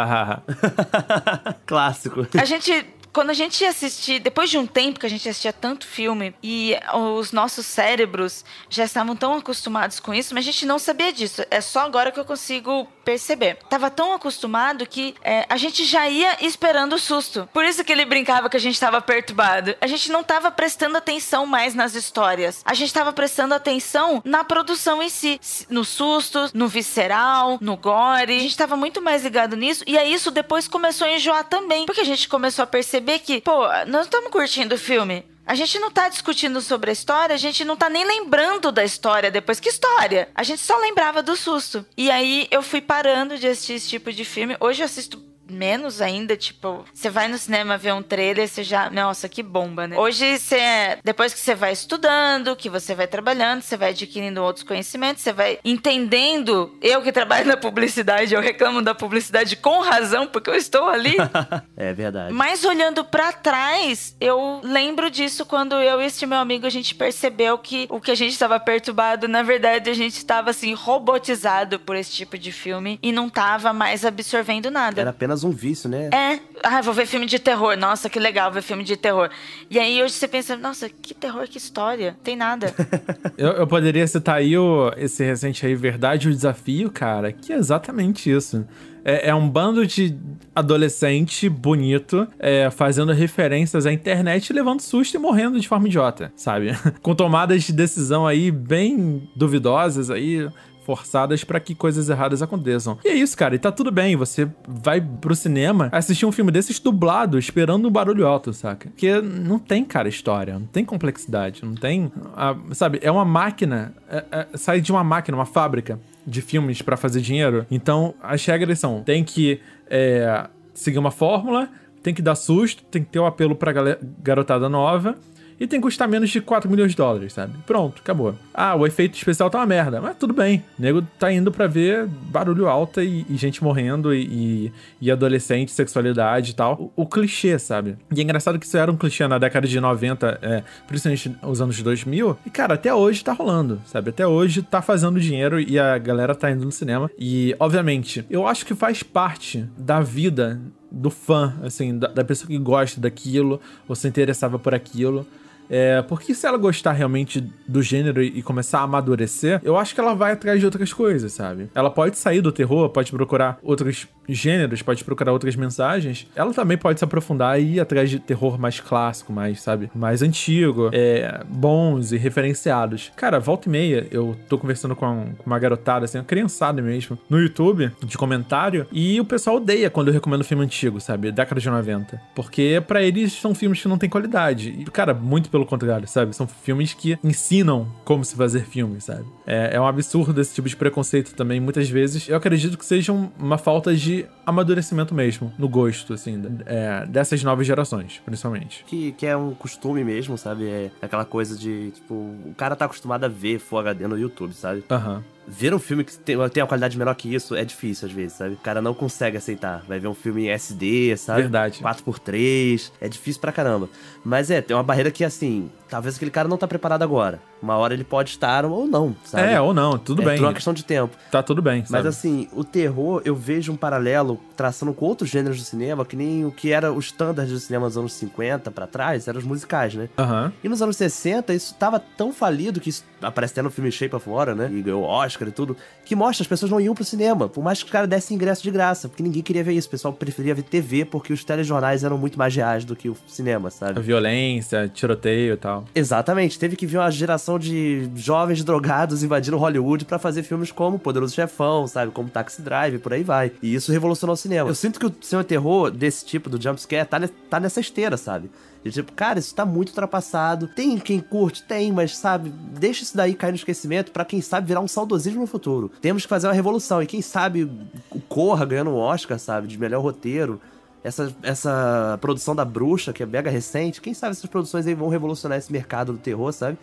Clássico. A gente quando a gente ia assistir, depois de um tempo que a gente assistia tanto filme e os nossos cérebros já estavam tão acostumados com isso, mas a gente não sabia disso. É só agora que eu consigo perceber. Tava tão acostumado que é, a gente já ia esperando o susto. Por isso que ele brincava que a gente tava perturbado. A gente não tava prestando atenção mais nas histórias. A gente tava prestando atenção na produção em si. No susto, no visceral, no gore. A gente tava muito mais ligado nisso. E aí isso depois começou a enjoar também. Porque a gente começou a perceber que, pô, nós estamos curtindo o filme. A gente não tá discutindo sobre a história, a gente não tá nem lembrando da história depois. Que história? A gente só lembrava do susto. E aí eu fui parando de assistir esse tipo de filme. Hoje eu assisto menos ainda, tipo, você vai no cinema ver um trailer, você já, nossa, que bomba, né? Hoje você, depois que você vai estudando, que você vai trabalhando, você vai adquirindo outros conhecimentos, você vai entendendo. Eu que trabalho na publicidade, eu reclamo da publicidade com razão, porque eu estou ali. é verdade. Mas olhando para trás, eu lembro disso quando eu e este meu amigo a gente percebeu que o que a gente estava perturbado, na verdade, a gente estava assim robotizado por esse tipo de filme e não tava mais absorvendo nada. Era apenas um vício, né? É. Ah, vou ver filme de terror. Nossa, que legal ver filme de terror. E aí hoje você pensa, nossa, que terror, que história. Tem nada. eu, eu, poderia citar aí o, esse recente aí, Verdade o Desafio, cara, que é exatamente isso. É, é, um bando de adolescente bonito é, fazendo referências à internet, levando susto e morrendo de forma idiota, sabe? Com tomadas de decisão aí bem duvidosas aí forçadas para que coisas erradas aconteçam. E é isso, cara, e tá tudo bem, você vai pro cinema assistir um filme desses dublado, esperando um barulho alto, saca? Porque não tem, cara, história, não tem complexidade, não tem. A, sabe, é uma máquina, é, é, sai de uma máquina, uma fábrica de filmes para fazer dinheiro. Então, as regras são: tem que é, seguir uma fórmula, tem que dar susto, tem que ter o um apelo pra garotada nova e tem que custar menos de 4 milhões de dólares, sabe? Pronto, acabou. Ah, o efeito especial tá uma merda, mas tudo bem. O nego tá indo pra ver barulho alto e, e gente morrendo e, e, adolescente, sexualidade e tal. O, o, clichê, sabe? E é engraçado que isso era um clichê na década de 90, é, principalmente os anos 2000. E, cara, até hoje tá rolando, sabe? Até hoje tá fazendo dinheiro e a galera tá indo no cinema. E, obviamente, eu acho que faz parte da vida do fã, assim, da, da pessoa que gosta daquilo ou se interessava por aquilo. É, porque se ela gostar realmente do gênero e começar a amadurecer, eu acho que ela vai atrás de outras coisas, sabe? Ela pode sair do terror, pode procurar outros gêneros, pode procurar outras mensagens. Ela também pode se aprofundar e ir atrás de terror mais clássico, mais, sabe? Mais antigo, é, bons e referenciados. Cara, volta e meia, eu tô conversando com uma garotada, assim, uma criançada mesmo, no YouTube, de comentário, e o pessoal odeia quando eu recomendo filme antigo, sabe? Década de 90. Porque para eles são filmes que não têm qualidade. E, cara, muito pelo contrário, sabe? São filmes que ensinam como se fazer filme, sabe? É, é um absurdo esse tipo de preconceito também, muitas vezes. Eu acredito que seja uma falta de amadurecimento mesmo, no gosto, assim, é, dessas novas gerações, principalmente. Que, que é um costume mesmo, sabe? É aquela coisa de, tipo, o cara tá acostumado a ver Full HD no YouTube, sabe? Aham. Uhum ver um filme que tem, tem uma qualidade menor que isso é difícil às vezes, sabe? O cara não consegue aceitar. Vai ver um filme em SD, sabe? Verdade. 4x3. É difícil pra caramba. Mas é, tem uma barreira que, assim, talvez aquele cara não tá preparado agora. Uma hora ele pode estar ou não, sabe? É, ou não, tudo é bem. É uma questão de tempo. Tá tudo bem, sabe? Mas assim, o terror, eu vejo um paralelo traçando com outros gêneros do cinema, que nem o que era o standard do cinema nos anos 50 para trás, eram os musicais, né? Uhum. E nos anos 60, isso tava tão falido que isso aparece até no filme Shape of Water, né? E ganhou Oscar e tudo, que mostra as pessoas não iam pro cinema, por mais que os caras dessem ingresso de graça, porque ninguém queria ver isso. O pessoal preferia ver TV porque os telejornais eram muito mais reais do que o cinema, sabe? A violência, tiroteio e tal. Exatamente. Teve que vir uma geração de jovens drogados invadindo Hollywood para fazer filmes como Poderoso Chefão, sabe? Como Taxi Drive, por aí vai. E isso revolucionou o cinema. Eu sinto que o cinema terror desse tipo, do jumpscare, tá, tá nessa esteira, sabe? De tipo, cara, isso tá muito ultrapassado. Tem quem curte? Tem, mas sabe, deixa isso daí cair no esquecimento para quem sabe virar um saudosismo no futuro. Temos que fazer uma revolução. E quem sabe o Corra ganhando um Oscar, sabe, de melhor roteiro. Essa, essa produção da Bruxa, que é mega recente, quem sabe essas produções aí vão revolucionar esse mercado do terror, sabe?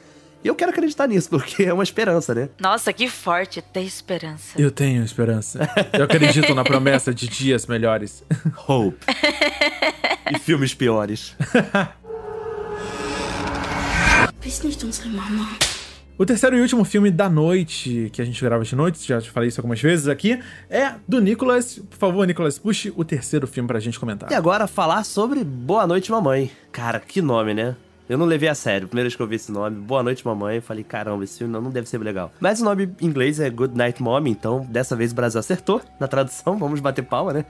E eu quero acreditar nisso, porque é uma esperança, né? Nossa, que forte ter esperança. Eu tenho esperança. Eu acredito na promessa de dias melhores. Hope. e filmes piores. O terceiro e último filme da noite, que a gente grava de noite, já te falei isso algumas vezes aqui, é do Nicolas. Por favor, Nicolas, puxe o terceiro filme pra gente comentar. E agora falar sobre Boa Noite Mamãe. Cara, que nome, né? Eu não levei a sério. Primeira vez que eu vi esse nome, Boa Noite Mamãe, eu falei, caramba, esse filme não, deve ser legal. Mas o nome em inglês é Good Night Mommy, então dessa vez o Brasil acertou na tradução, vamos bater palma, né?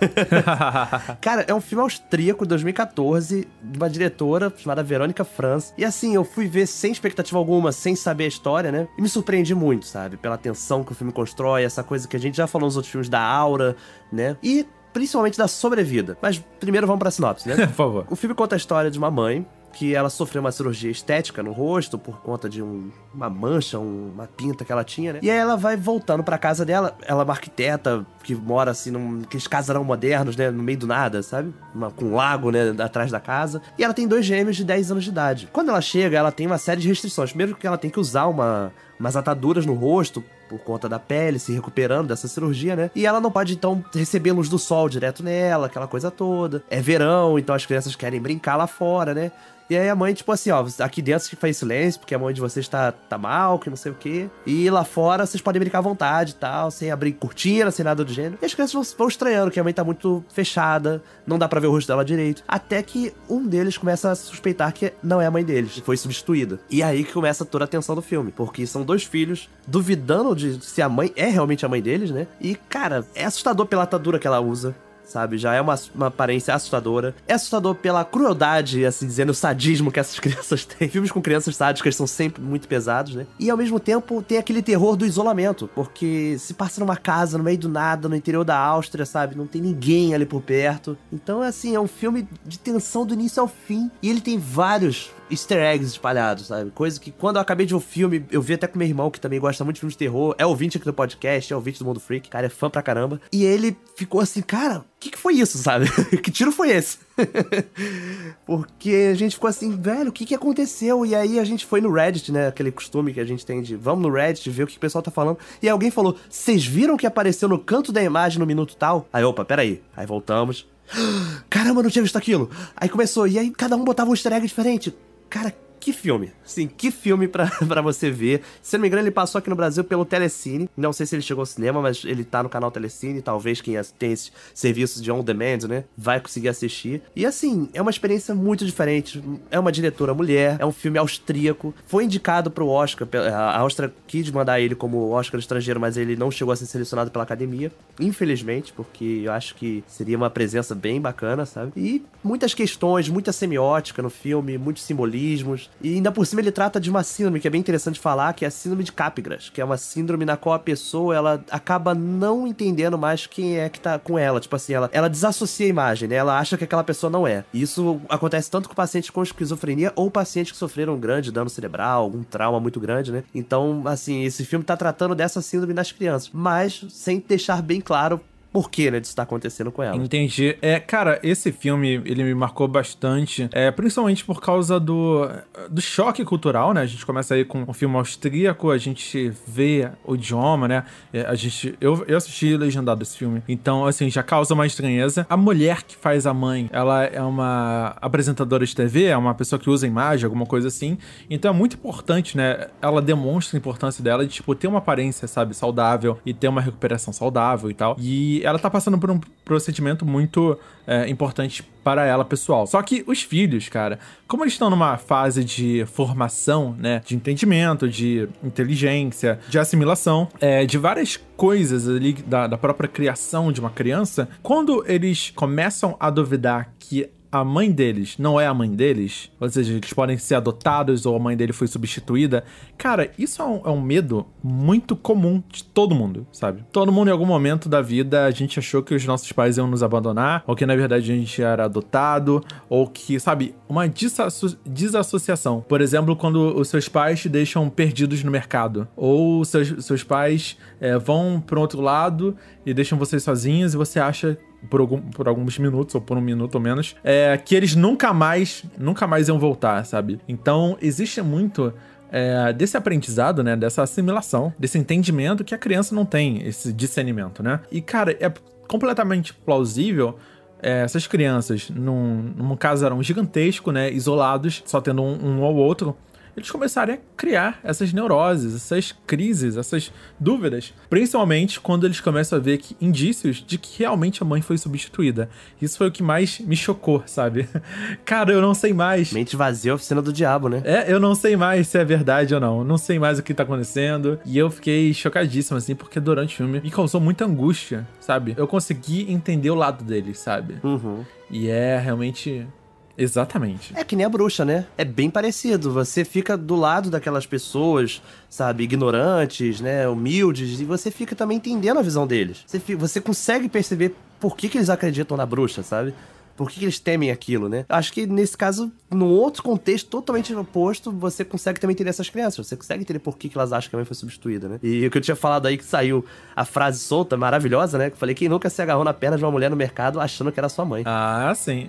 Cara, é um filme austríaco, 2014, de uma diretora chamada Verônica Franz. E assim, eu fui ver sem expectativa alguma, sem saber a história, né? E me surpreendi muito, sabe? Pela tensão que o filme constrói, essa coisa que a gente já falou nos outros filmes da aura, né? E principalmente da sobrevida. Mas primeiro vamos pra sinopse, né? Por favor. O filme conta a história de uma mãe que ela sofreu uma cirurgia estética no rosto por conta de um, uma mancha, um, uma pinta que ela tinha, né? E aí ela vai voltando pra casa dela. Ela é uma arquiteta que mora assim, num, aqueles casarão modernos, né? No meio do nada, sabe? Uma, com um lago, né? Atrás da casa. E ela tem dois gêmeos de 10 anos de idade. Quando ela chega, ela tem uma série de restrições. Primeiro que ela tem que usar uma, umas ataduras no rosto por conta da pele, se recuperando dessa cirurgia, né? E ela não pode, então, receber luz do sol direto nela, aquela coisa toda. É verão, então as crianças querem brincar lá fora, né? E aí a mãe, tipo assim, ó, aqui dentro você faz silêncio, porque a mãe de vocês tá, tá mal, que não sei o quê. E lá fora vocês podem brincar à vontade e tal, sem abrir cortina, sem nada do gênero. E as crianças vão, vão estranhando que a mãe tá muito fechada, não dá para ver o rosto dela direito. Até que um deles começa a suspeitar que não é a mãe deles, foi substituída. E aí que começa toda a tensão do filme, porque são dois filhos duvidando de se a mãe é realmente a mãe deles, né? E, cara, é assustador pela atadura que ela usa sabe? Já é uma, uma aparência assustadora. É assustador pela crueldade, assim dizendo, o sadismo que essas crianças têm. Filmes com crianças sádicas são sempre muito pesados, né? E ao mesmo tempo tem aquele terror do isolamento, porque se passa numa casa no meio do nada, no interior da Áustria, sabe? Não tem ninguém ali por perto. Então, é assim, é um filme de tensão do início ao fim. E ele tem vários easter eggs espalhados, sabe? Coisa que quando eu acabei de ver o filme, eu vi até com meu irmão, que também gosta muito de filmes de terror, é ouvinte aqui do podcast, é ouvinte do Mundo Freak, cara, é fã pra caramba. E ele ficou assim, cara, o que, que foi isso, sabe? que tiro foi esse? Porque a gente ficou assim, velho, o que que aconteceu? E aí a gente foi no Reddit, né? Aquele costume que a gente tem de vamos no Reddit ver o que o pessoal tá falando. E alguém falou: vocês viram que apareceu no canto da imagem no minuto tal? Aí, opa, peraí. Aí voltamos. Caramba, não tinha visto aquilo. Aí começou, e aí cada um botava um easter egg diferente. Cara, que filme. Sim, que filme pra, você ver. Se não me engano, ele passou aqui no Brasil pelo Telecine. Não sei se ele chegou ao cinema, mas ele tá no canal Telecine. Talvez quem tem esse serviço de on demand, né, vai conseguir assistir. E assim, é uma experiência muito diferente. É uma diretora mulher, é um filme austríaco. Foi indicado pro Oscar. A Áustria quis mandar ele como Oscar estrangeiro, mas ele não chegou a ser selecionado pela academia. Infelizmente, porque eu acho que seria uma presença bem bacana, sabe? E muitas questões, muita semiótica no filme, muitos simbolismos. E ainda por cima ele trata de uma síndrome que é bem interessante falar, que é a síndrome de Capgras, que é uma síndrome na qual a pessoa ela acaba não entendendo mais quem é que tá com ela. Tipo assim, ela, ela desassocia a imagem, né? Ela acha que aquela pessoa não é. E isso acontece tanto com pacientes com esquizofrenia ou pacientes que sofreram um grande dano cerebral, algum trauma muito grande, né? Então, assim, esse filme tá tratando dessa síndrome nas crianças, mas sem deixar bem claro porquê, né, disso tá acontecendo com ela. Entendi. É, cara, esse filme, ele me marcou bastante, é, principalmente por causa do, do choque cultural, né? A gente começa aí com um filme austríaco, a gente vê o idioma, né? É, a gente, eu, eu assisti legendado esse filme, então, assim, já causa uma estranheza. A mulher que faz a mãe, ela é uma apresentadora de TV, é uma pessoa que usa imagem, alguma coisa assim, então é muito importante, né? Ela demonstra a importância dela de, tipo, ter uma aparência, sabe, saudável e ter uma recuperação saudável e tal. E ela tá passando por um procedimento muito é, importante para ela pessoal. Só que os filhos, cara, como eles estão numa fase de formação, né, de entendimento, de inteligência, de assimilação, é, de várias coisas ali da, da própria criação de uma criança, quando eles começam a duvidar que a mãe deles não é a mãe deles, ou seja, eles podem ser adotados ou a mãe dele foi substituída, cara, isso é um, é um, medo muito comum de todo mundo, sabe? Todo mundo em algum momento da vida a gente achou que os nossos pais iam nos abandonar, ou que na verdade a gente era adotado, ou que, sabe, uma desasso desassociação. Por exemplo, quando os seus pais te deixam perdidos no mercado, ou seus, seus pais é, vão para outro lado e deixam vocês sozinhos e você acha por, algum, por alguns minutos, ou por um minuto ou menos, é, que eles nunca mais, nunca mais iam voltar, sabe? Então, existe muito é, desse aprendizado, né? Dessa assimilação, desse entendimento que a criança não tem, esse discernimento, né? E, cara, é completamente plausível é, essas crianças, num, num casarão gigantesco, né? Isolados, só tendo um, um ou outro eles começarem a criar essas neuroses, essas crises, essas dúvidas. Principalmente quando eles começam a ver que, indícios de que realmente a mãe foi substituída. Isso foi o que mais me chocou, sabe? Cara, eu não sei mais. Mente vazia, oficina do diabo, né? É, eu não sei mais se é verdade ou não. Não sei mais o que tá acontecendo. E eu fiquei chocadíssimo, assim, porque durante o filme me causou muita angústia, sabe? Eu consegui entender o lado deles, sabe? Uhum. E é realmente Exatamente. É que nem a bruxa, né? É bem parecido. Você fica do lado daquelas pessoas, sabe, ignorantes, né, humildes, e você fica também entendendo a visão deles. Você, você consegue perceber por que, que eles acreditam na bruxa, sabe? Por que, eles temem aquilo, né? Acho que nesse caso, num outro contexto totalmente oposto, você consegue também entender essas crianças. Você consegue entender por que, que elas acham que a mãe foi substituída, né? E o que eu tinha falado aí que saiu a frase solta, maravilhosa, né? Que eu falei que nunca se agarrou na perna de uma mulher no mercado achando que era sua mãe. Ah, sim.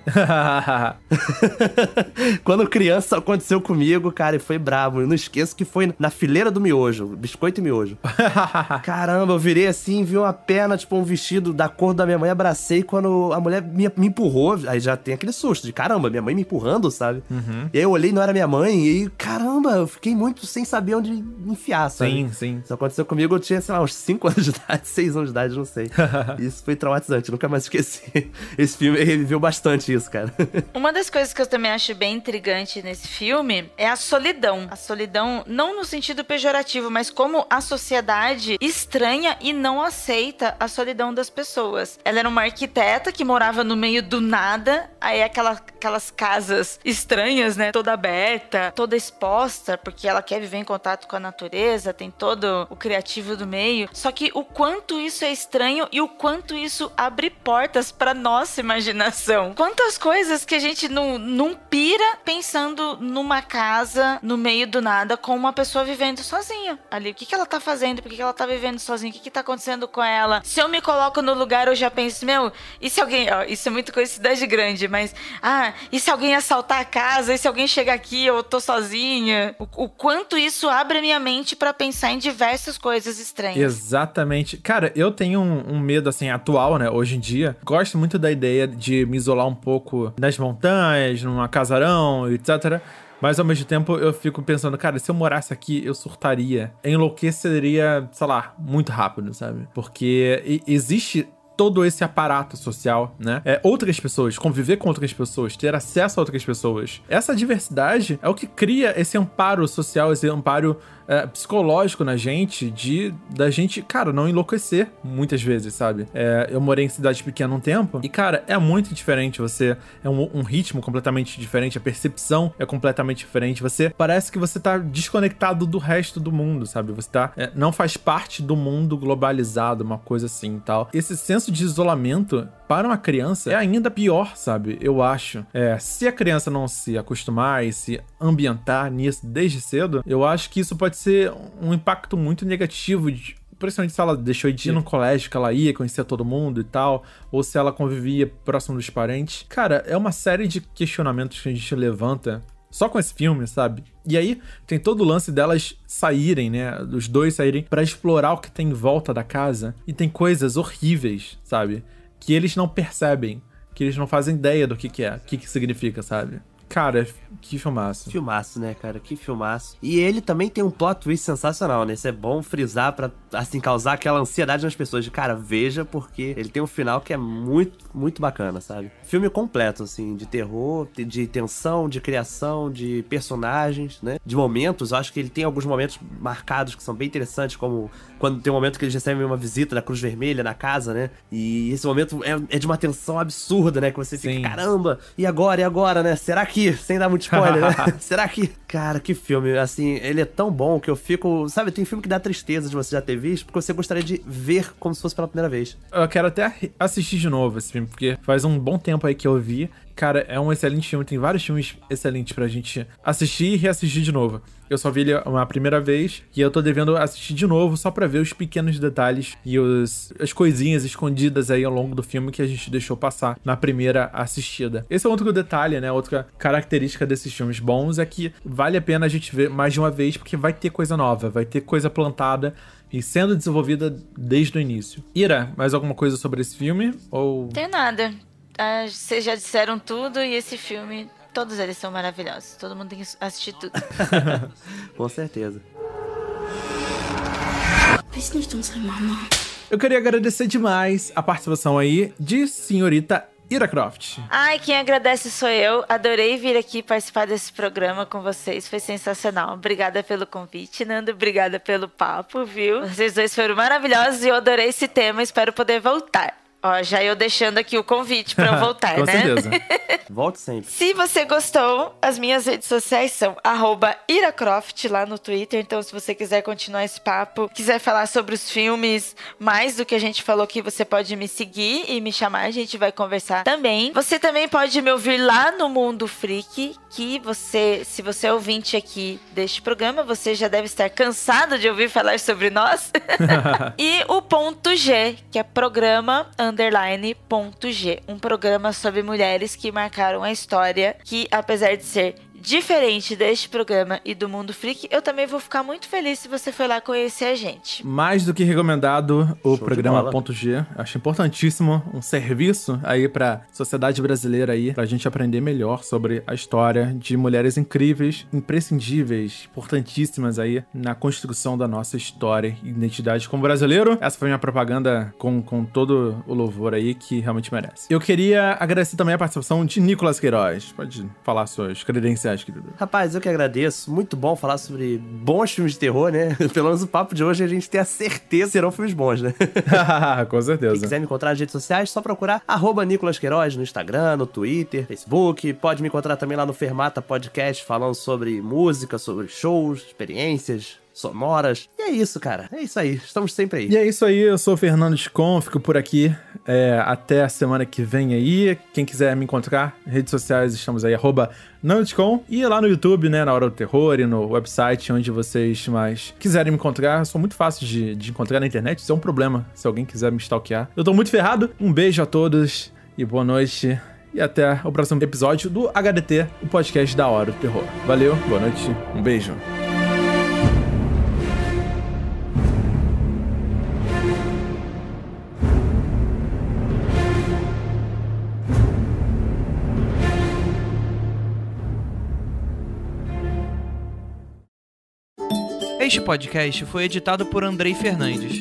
Quando criança aconteceu comigo, cara, e foi brabo. Eu não esqueço que foi na fileira do miojo, biscoito e miojo. Caramba, eu virei assim, vi uma perna, tipo um vestido da cor da minha mãe, abracei quando a mulher me, me empurrou, aí já tem aquele susto de caramba, minha mãe me empurrando, sabe? Uhum. E aí eu olhei não era minha mãe, e caramba, eu fiquei muito sem saber onde enfiar, sabe? Sim, sim. Isso aconteceu comigo, eu tinha, sei lá, uns 5 anos de idade, 6 anos de idade, não sei. isso foi traumatizante, nunca mais esqueci. Esse filme reviveu bastante isso, cara. Uma das coisas que eu também acho bem intrigante nesse filme é a solidão. A solidão, não no sentido pejorativo, mas como a sociedade estranha e não aceita a solidão das pessoas. Ela era uma arquiteta que morava no meio do nada, aí aquela aquelas casas estranhas, né? Toda aberta, toda exposta, porque ela quer viver em contato com a natureza, tem todo o criativo do meio. Só que o quanto isso é estranho e o quanto isso abre portas para nossa imaginação. Quantas coisas que a gente não, não pira pensando numa casa no meio do nada com uma pessoa vivendo sozinha ali. O que, que ela tá fazendo? Por que, que ela tá vivendo sozinha? O que, que tá acontecendo com ela? Se eu me coloco no lugar, eu já penso, meu, e se alguém. Ó, isso é muito de cidade grande, mas. Ah, e se alguém assaltar a casa? E se alguém chegar aqui, eu tô sozinha? O, o quanto isso abre a minha mente para pensar em diversas coisas estranhas. Exatamente. Cara, eu tenho um, um medo, assim, atual, né? Hoje em dia. Gosto muito da ideia de me isolar um pouco nas montanhas, numa casarão, etc. Mas ao mesmo tempo eu fico pensando, cara, se eu morasse aqui, eu surtaria. Enlouqueceria, sei lá, muito rápido, sabe? Porque existe todo esse aparato social, né? É, outras pessoas, conviver com outras pessoas, ter acesso a outras pessoas. Essa diversidade é o que cria esse amparo social, esse amparo é, psicológico na gente de da gente, cara, não enlouquecer muitas vezes, sabe? É, eu morei em cidade pequena um tempo e, cara, é muito diferente. Você é um, um, ritmo completamente diferente, a percepção é completamente diferente. Você parece que você tá desconectado do resto do mundo, sabe? Você tá, é, não faz parte do mundo globalizado, uma coisa assim e tal. Esse senso de isolamento para uma criança é ainda pior, sabe? Eu acho. É, se a criança não se acostumar e se ambientar nisso desde cedo, eu acho que isso pode ser um impacto muito negativo de, principalmente se ela deixou de ir no colégio que ela ia, conhecer todo mundo e tal, ou se ela convivia próximo dos parentes. Cara, é uma série de questionamentos que a gente levanta só com esse filme, sabe? E aí tem todo o lance delas saírem, né? Dos dois saírem para explorar o que tem em volta da casa. E tem coisas horríveis, sabe? Que eles não percebem, que eles não fazem ideia do que, que é, o que, que significa, sabe? Cara, que filmaço. Filmaço, né, cara? Que filmaço. E ele também tem um plot twist sensacional, né? Isso é bom frisar pra, assim, causar aquela ansiedade nas pessoas de, cara, veja, porque ele tem um final que é muito, muito bacana, sabe? Filme completo, assim, de terror, de tensão, de criação, de personagens, né? De momentos, eu acho que ele tem alguns momentos marcados que são bem interessantes, como quando tem um momento que eles recebem uma visita da Cruz Vermelha na casa, né? E esse momento é, é de uma tensão absurda, né? Que você fica, Sim. caramba, e agora, e agora, né? Será que sem dar muito spoiler, né? Será que. Cara, que filme. Assim, ele é tão bom que eu fico. Sabe, tem filme que dá tristeza de você já ter visto, porque você gostaria de ver como se fosse pela primeira vez. Eu quero até assistir de novo esse filme, porque faz um bom tempo aí que eu vi. Cara, é um excelente filme. Tem vários filmes excelentes pra gente assistir e reassistir de novo. Eu só vi ele uma primeira vez e eu tô devendo assistir de novo só pra ver os pequenos detalhes e os, as coisinhas escondidas aí ao longo do filme que a gente deixou passar na primeira assistida. Esse é outro detalhe, né? Outra característica desses filmes bons é que vale a pena a gente ver mais de uma vez porque vai ter coisa nova, vai ter coisa plantada e sendo desenvolvida desde o início. Ira, mais alguma coisa sobre esse filme? Ou. Tem nada. Ah, vocês já disseram tudo e esse filme, todos eles são maravilhosos. Todo mundo tem que assistir tudo. Com certeza. Eu queria agradecer demais a participação aí de senhorita Ira Croft. Ai, quem agradece sou eu. Adorei vir aqui participar desse programa com vocês. Foi sensacional. Obrigada pelo convite, Nando. Obrigada pelo papo, viu? Vocês dois foram maravilhosos e eu adorei esse tema. Espero poder voltar. Ó, já eu deixando aqui o convite para eu voltar, Com né? certeza. Volte sempre. Se você gostou, as minhas redes sociais são iracroft lá no Twitter. Então, se você quiser continuar esse papo, quiser falar sobre os filmes, mais do que a gente falou aqui, você pode me seguir e me chamar. A gente vai conversar também. Você também pode me ouvir lá no Mundo Freak, que você, se você é ouvinte aqui deste programa, você já deve estar cansado de ouvir falar sobre nós. e o ponto G, que é programa underline ponto G, um programa sobre mulheres que marcaram a história, que apesar de ser diferente deste programa e do Mundo Freak, eu também vou ficar muito feliz se você for lá conhecer a gente. Mais do que recomendado o Show programa Ponto G. Acho importantíssimo um serviço aí pra sociedade brasileira aí, pra gente aprender melhor sobre a história de mulheres incríveis, imprescindíveis, importantíssimas aí na construção da nossa história e identidade como brasileiro. Essa foi minha propaganda com, com todo o louvor aí que realmente merece. Eu queria agradecer também a participação de Nicolas Queiroz. Pode falar suas credenciais querido? Rapaz, eu que agradeço. Muito bom falar sobre bons filmes de terror, né? Pelo menos o papo de hoje a gente tem a certeza que serão filmes bons, né? Com certeza. Quem quiser me encontrar nas redes sociais, só procurar arroba Nicolas Queiroz no Instagram, no Twitter, Facebook. Pode me encontrar também lá no Fermata Podcast, falando sobre música, sobre shows, experiências, sonoras. E é isso, cara. É isso aí. Estamos sempre aí. E é isso aí, eu sou o Fernando Scon, fico por aqui é, até a semana que vem aí. Quem quiser me encontrar, redes sociais, estamos aí, arroba Nerdcom. E lá no YouTube, né, na Hora do Terror e no website, onde vocês mais quiserem me encontrar. Sou muito fácil de, de encontrar na internet, isso é um problema, se alguém quiser me stalkear. Eu tô muito ferrado. Um beijo a todos e boa noite. E até o próximo episódio do HDT, o podcast da Hora do Terror. Valeu, boa noite, um beijo. Este podcast foi editado por Andrei Fernandes.